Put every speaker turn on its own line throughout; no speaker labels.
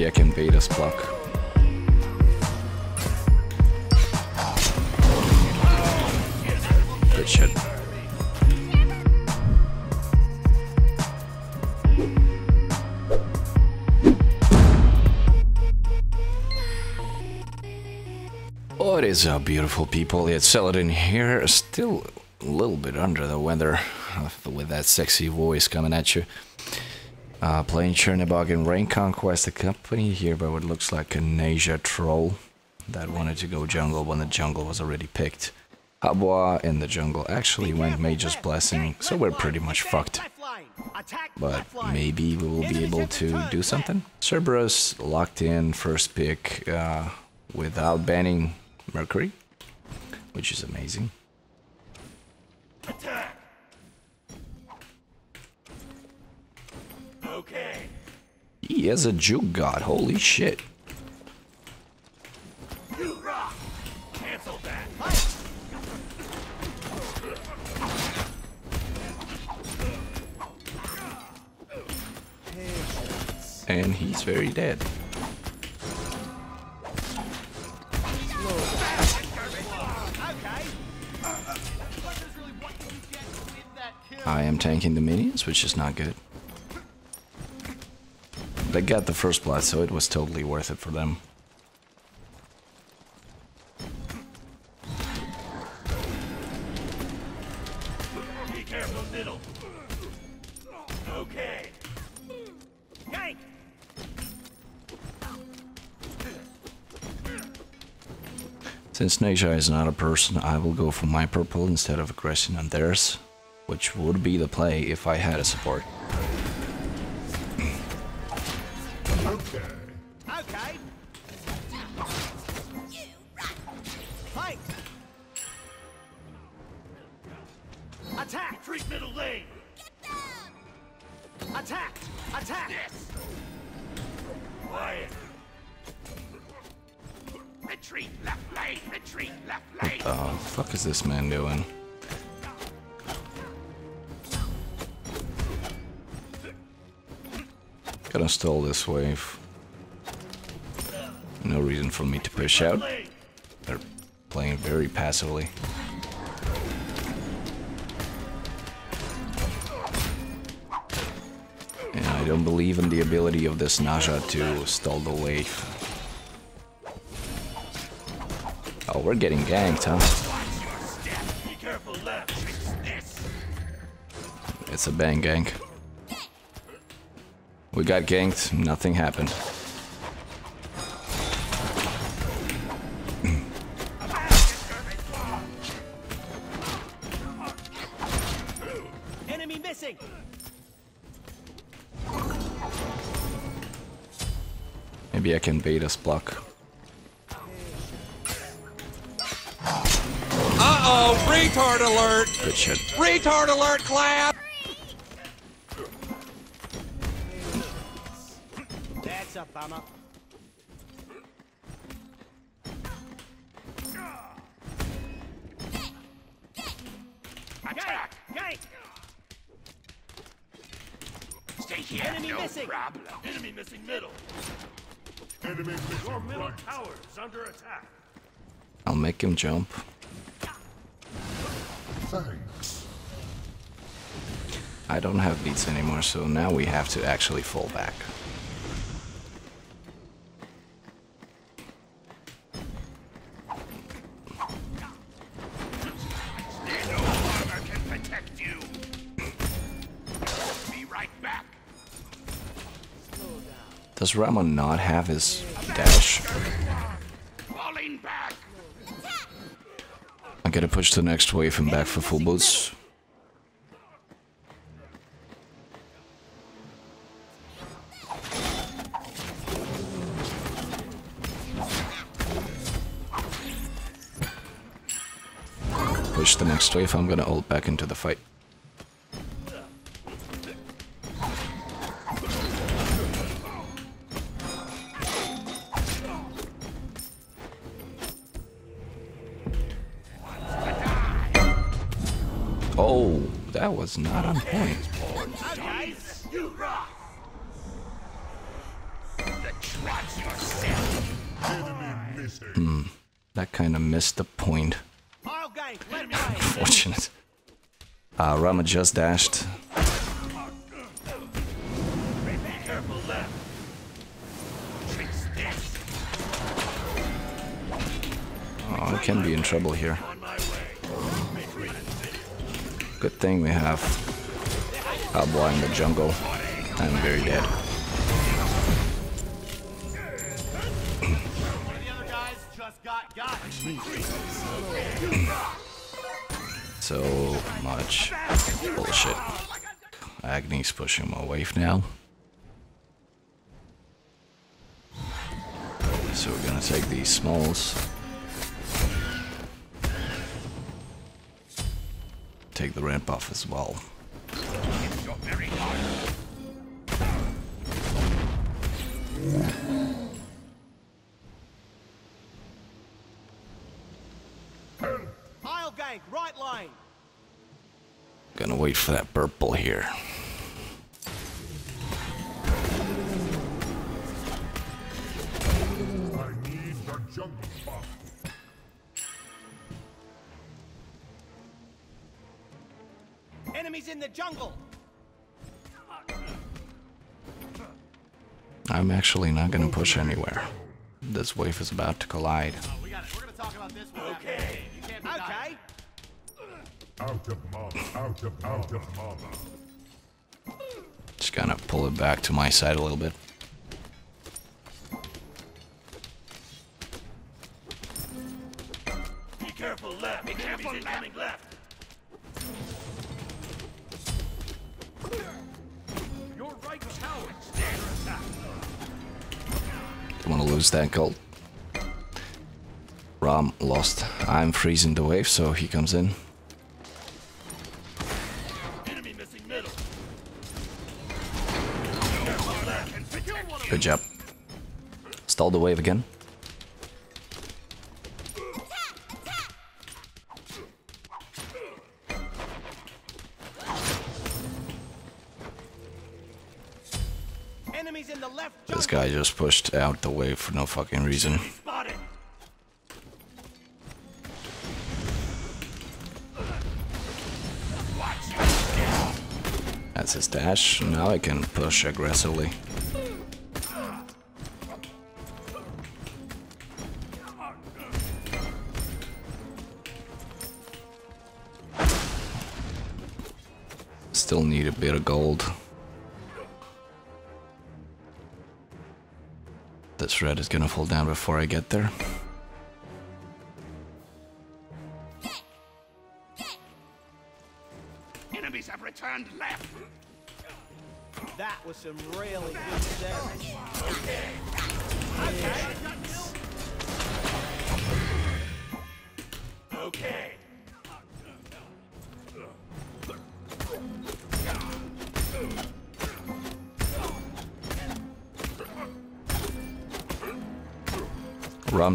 Maybe I can bait us block. Good shit. What is up, beautiful people? It's Elidan here, still a little bit under the weather with that sexy voice coming at you. Uh, playing Chernobog in Ranked Conquest, a company here by what looks like an Asia troll that wanted to go jungle when the jungle was already picked. Habwa in the jungle actually went Mage's Blessing, so we're pretty much fucked. But maybe we will be able to do something. Cerberus locked in first pick uh, without banning Mercury, which is amazing.
Okay.
He is a juke god, holy shit. And he's very dead. I am tanking the minions, which is not good. They got the first blood, so it was totally worth it for them. Since Neja is not a person, I will go for my purple instead of aggressing on theirs, which would be the play if I had a support. This man doing? Gonna stall this wave. No reason for me to push out. They're playing very passively. And I don't believe in the ability of this Naja to stall the wave. Oh, we're getting ganked, huh? It's a bang gank. We got ganked, nothing happened.
Enemy missing!
Maybe I can bait us block.
Uh-oh, retard alert!
Good shit.
Retard alert, clap!
That's a. Attack! Gank! Stay here. Enemy no missing. problem. Enemy missing middle. Enemy Your middle tower is under attack.
I'll make him jump. Thanks. I don't have beats anymore, so now we have to actually fall back. Does Rama not have his dash? I gotta push the next wave and back for full boots. Push the next wave, I'm gonna ult back into the fight. Oh, that was not on point. Hmm, that kind of missed the point.
Pile gang, let me away.
Fortunate. Uh, Rama just dashed. Oh, we can be in trouble here. Good thing we have Cowboy in the jungle. I'm very dead. So much bullshit. Agni's pushing my wave now. So we're gonna take these smalls. Take the ramp off as well.
Pile gang, right lane.
Gonna wait for that purple here.
Enemies in the jungle.
I'm actually not gonna push anywhere. This wave is about to collide.
Oh, we got it. We're gonna talk about this one. Okay. You can't be okay.
Out of mana. Out of out of mana.
Just gonna pull it back to my side a little bit. That gold. Ram lost. I'm freezing the wave, so he comes in. Good job. Stall the wave again. Pushed out the way for no fucking reason. That's his dash. Now I can push aggressively. Still need a bit of gold. This red is gonna fall down before I get there.
Enemies have returned left.
That was some really good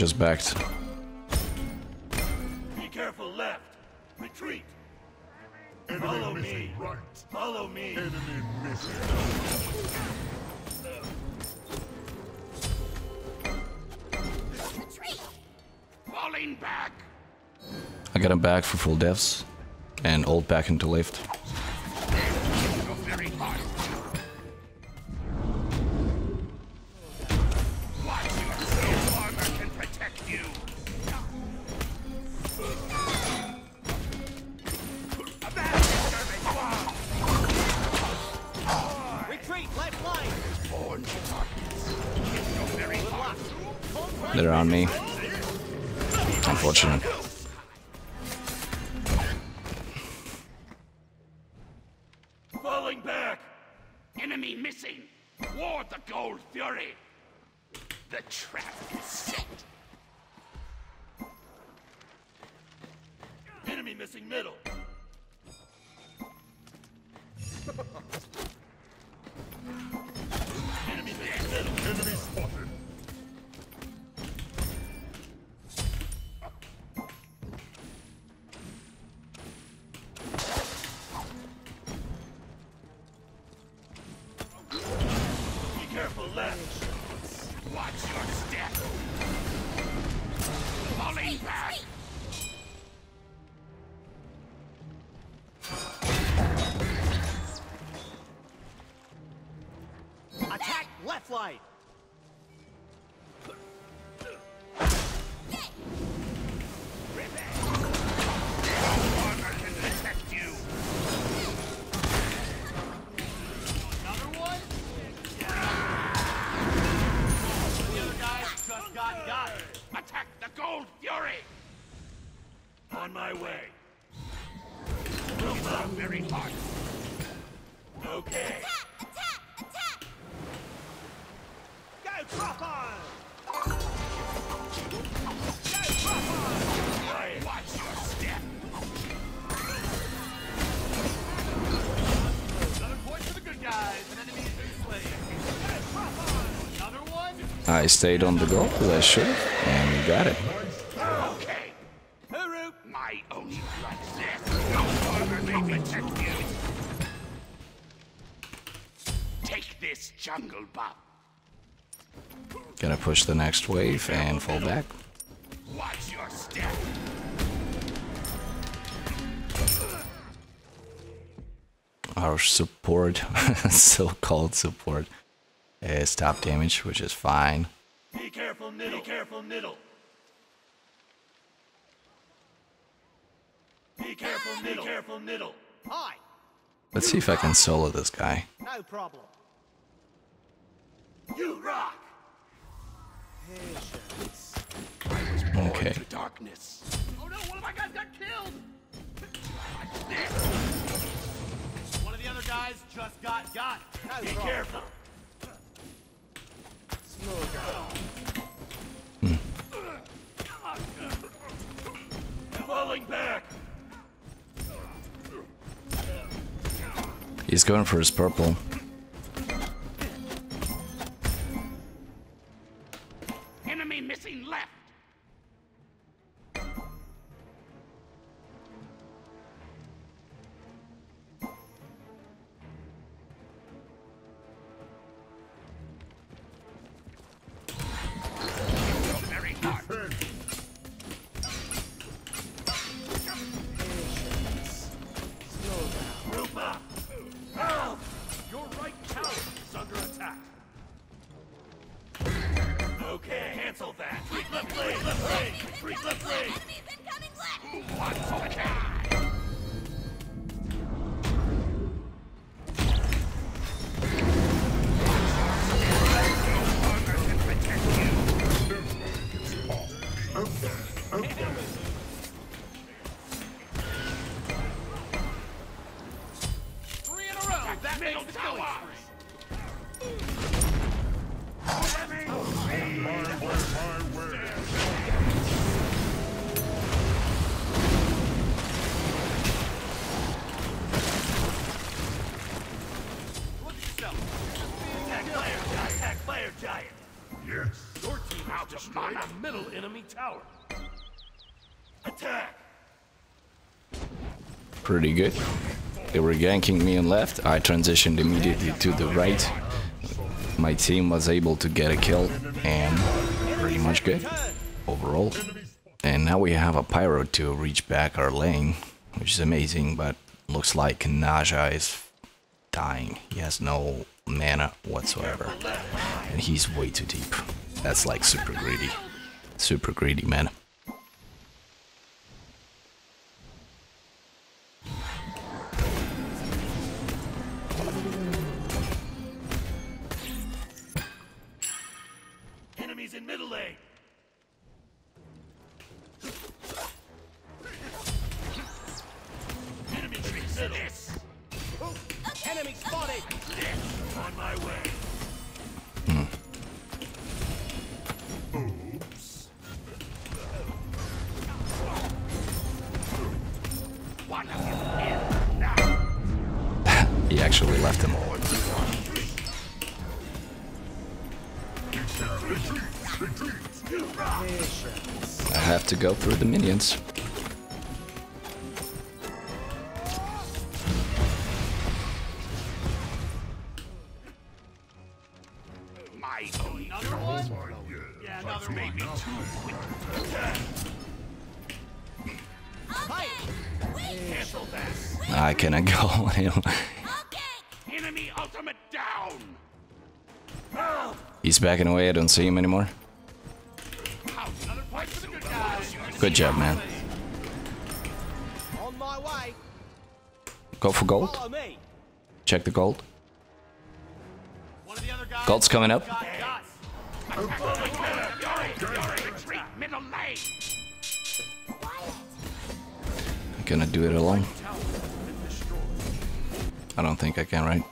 just backed.
Be careful left. Retreat.
Enemy
Follow me.
right.
Follow me.
Enemy missing.
Falling back.
I got him back for full deaths and ult back into lift.
Middle.
I stayed on the goal as I should, and we got it.
Okay.
Hooroo!
My own like this. No armor may protect you. Take this jungle buff.
Gonna push the next wave and fall back.
Watch your step.
Our support, so-called support, is top damage, which is fine.
Be careful, Niddle. Be careful, Niddle. Be careful, Niddle. Be careful, Niddle.
Hi!
Let's see if I can solo this guy.
No problem.
You rock.
Patience.
Okay.
Darkness.
Oh no, one of my guys got killed! One of the other guys just got got. No
Be
problem.
careful.
He's going for his purple.
Left left lane, left lane.
Enemies incoming left!
Who wants to die? Destroyed middle enemy tower. Attack.
Pretty good. They were ganking me on left. I transitioned immediately to the right. My team was able to get a kill and pretty much good overall. And now we have a pyro to reach back our lane, which is amazing, but looks like Naja is dying. He has no mana whatsoever. And he's way too deep. That's like super greedy. Super greedy, man. To go through the minions.
my own.
Another one?
My yes.
Yeah, another
Maybe
one.
two quick. Cancel that.
I cannot go him.
Enemy ultimate down.
He's backing away. I don't see him anymore.
Good
job, man.
On my way.
Go for gold. Check the gold.
One of the other guys.
Gold's coming up.
got got.
Retreat middle lane.
I'm gonna do it alone. I don't think I can, right?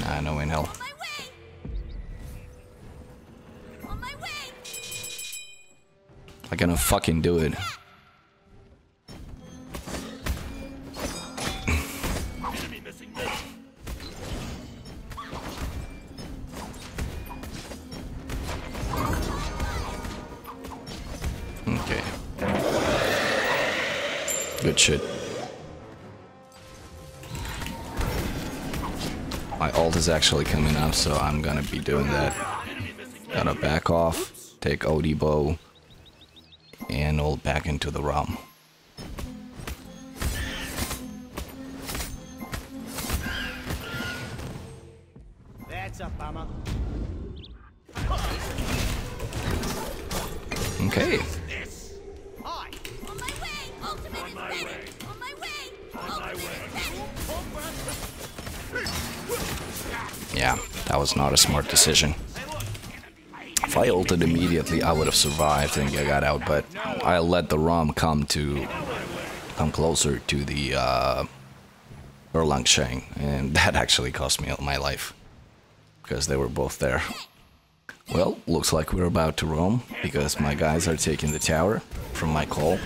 Nah, no way in hell. I'm gonna fucking do it. Okay. Good shit. My ult is actually coming up, so I'm gonna be doing that. Gotta back off, take OD bow, and back into the realm.
That's a bummer.
Okay.
Hi.
On my way. Ultimate is ready. On my way. Ultimate is ready.
Yeah, that was not a smart decision. If I ulted immediately, I would have survived and I got out, but I let the ROM come to come closer to the uh, Erlang Shen, and that actually cost me my life because they were both there. Well, looks like we're about to roam because my guys are taking the tower from my call.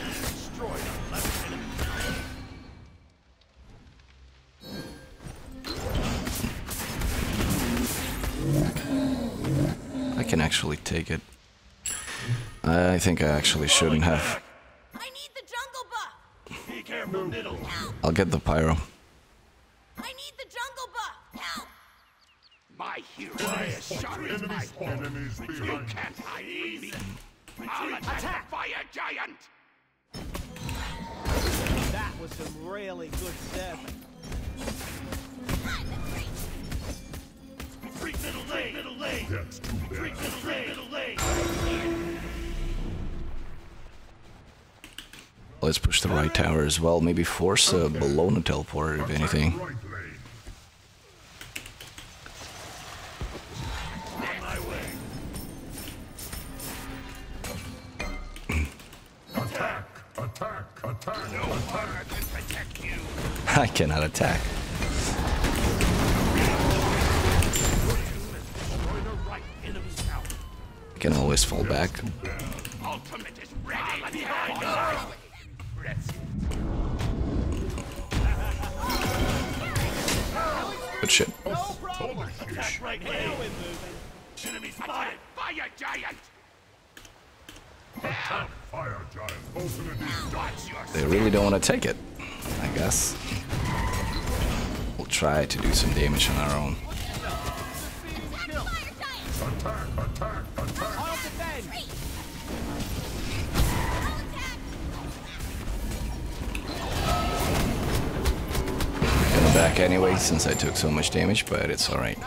Actually take it. I think I actually shouldn't have.
I need the jungle buff.
Be careful middle.
I'll get the pyro.
I need the jungle buff. Help.
My hero is sharp as my
Enemies, enemies
You can't hide me. I'll attack the fire giant.
That was some really good surfing.
Middle lane. Middle lane.
That's too bad.
Retreat middle lane. Middle lane.
Let's push the right tower as well. Maybe force a Bellona teleporter if anything. I cannot
On Fire giant.
Ultimate is
Watch your
They really don't want to take it. I guess. We'll try to do some damage on our own. Back anyway since I took so much damage, but it's alright.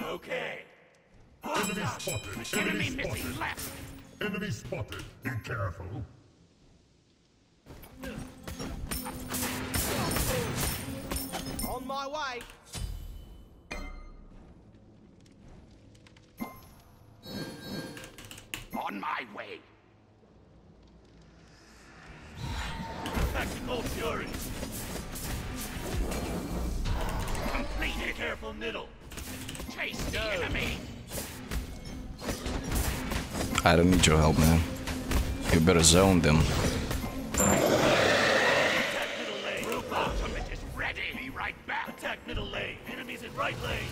Okay.
Enemy
missing left.
Enemy spotted! Be careful!
On my way.
On my way. Tactical fury. Completed. Careful middle. Chase the enemy.
I don't need your help, man. You better zone them.
Right. Enemies in right lane.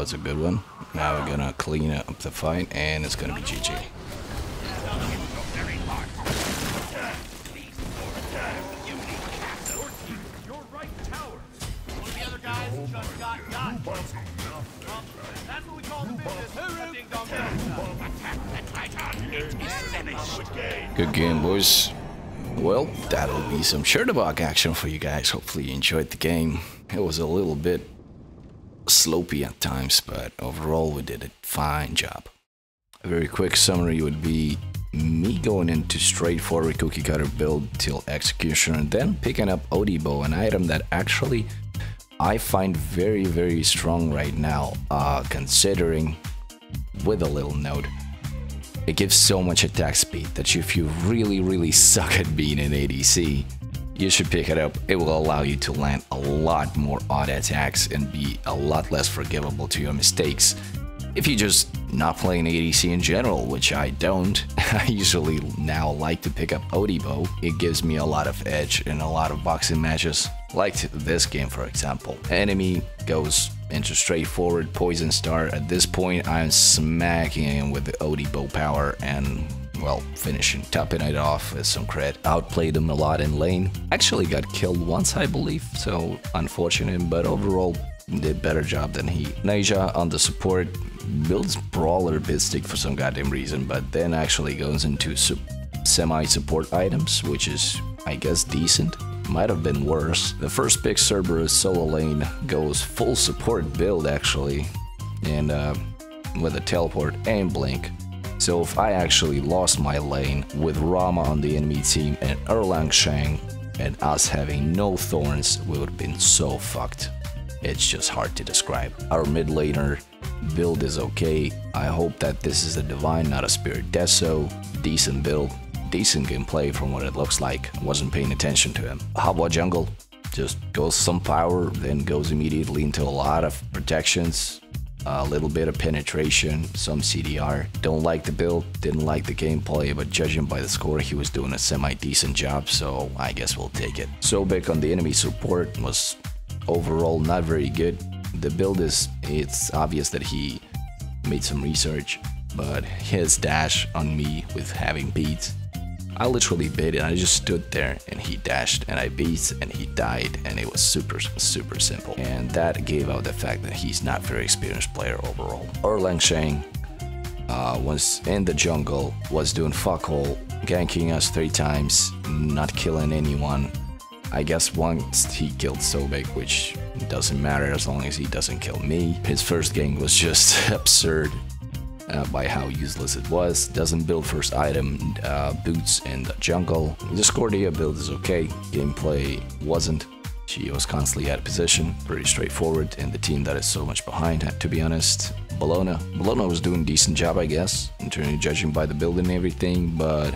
Was a good one. Now we're gonna clean up the fight and it's gonna be GG. Good game, boys. Well, that'll be some Chernobog action for you guys. Hopefully you enjoyed the game. It was a little bit slopey at times, but overall we did a fine job. A very quick summary would be me going into straightforward cookie cutter build till execution and then picking up Odibo, an item that actually I find very very strong right now, uh, considering with a little note. It gives so much attack speed that if you really really suck at being an ADC, you should pick it up. It will allow you to land a lot more odd attacks and be a lot less forgivable to your mistakes. If you just not playing ADC in general, which I don't, I usually now like to pick up Odibo. It gives me a lot of edge in a lot of boxing matches, like this game for example. Enemy goes into straightforward Poison Star. At this point, I'm smacking him with the Odibo power and well, finishing, topping it off with some cred. Outplayed him a lot in lane. Actually got killed once, I believe, so unfortunate, but overall did better job than he. Naja on the support builds Brawler Beat Stick for some goddamn reason, but then actually goes into su semi-support items, which is, I guess, decent. Might have been worse. The first pick Cerberus solo lane goes full support build actually, and uh, with a teleport and blink. So if I actually lost my lane with Rama on the enemy team and Erlang Shen and us having no thorns, we would have been so fucked. It's just hard to describe. Our mid laner build is okay. I hope that this is a Divine, not a Spear of Deso. Decent build, decent gameplay from what it looks like. Wasn't paying attention to him. Habwa jungle just goes some power, then goes immediately into a lot of protections a little bit of penetration, some CDR. Don't like the build, didn't like the gameplay, but judging by the score, he was doing a semi-decent job, so I guess we'll take it. Sobek on the enemy support was overall not very good. The build is, it's obvious that he made some research, but his dash on me with having beats I literally bait and I just stood there and he dashed and I beat and he died and it was super super simple and that gave out the fact that he's not very experienced player overall. Erlang Shen uh, was in the jungle, was doing fuck all, ganking us three times, not killing anyone. I guess once he killed Sobek, which doesn't matter as long as he doesn't kill me. His first gank was just absurd uh, by how useless it was. Doesn't build first item, uh, boots in the jungle. Discordia build is okay, gameplay wasn't. She was constantly out of position, pretty straightforward, and the team that is so much behind, to be honest. Bellona. Bellona was doing a decent job, I guess, in terms of judging by the build and everything, but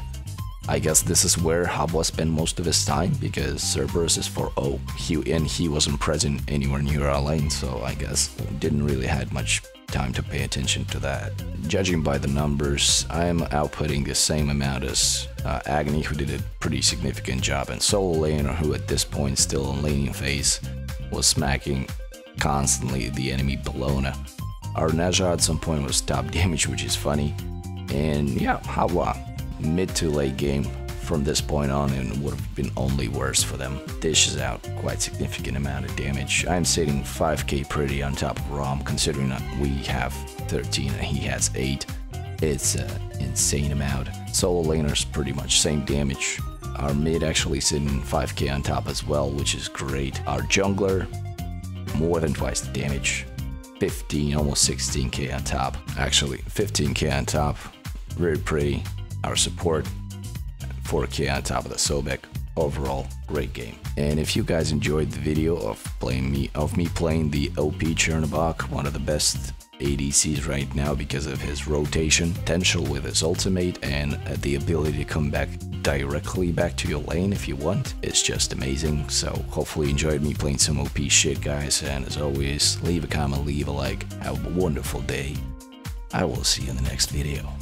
I guess this is where Habwa spent most of his time because Cerberus is for O. He and he wasn't present anywhere near our lane, so I guess didn't really had much time to pay attention to that. Judging by the numbers, I am outputting the same amount as uh, Agni, who did a pretty significant job, and Solo Laner, who at this point still in laning phase, was smacking constantly the enemy Bellona. Our Naja at some point was top damage, which is funny. And yeah, Habwa, mid to late game, from this point on and would have been only worse for them. Dishes out quite significant amount of damage. I'm sitting 5k pretty on top of Rom considering that we have 13 and he has 8. It's an insane amount. Solo laners pretty much same damage. Our mid actually sitting 5k on top as well, which is great. Our jungler, more than twice the damage. 15, almost 16k on top. Actually, 15k on top. Very pretty. Our support 4K on top of the Sobek. Overall, great game. And if you guys enjoyed the video of playing me of me playing the OP Chernobog, one of the best ADCs right now because of his rotation potential with his ultimate and uh, the ability to come back directly back to your lane if you want. It's just amazing. So hopefully you enjoyed me playing some OP shit guys and as always leave a comment, leave a like, have a wonderful day. I will see you in the next video.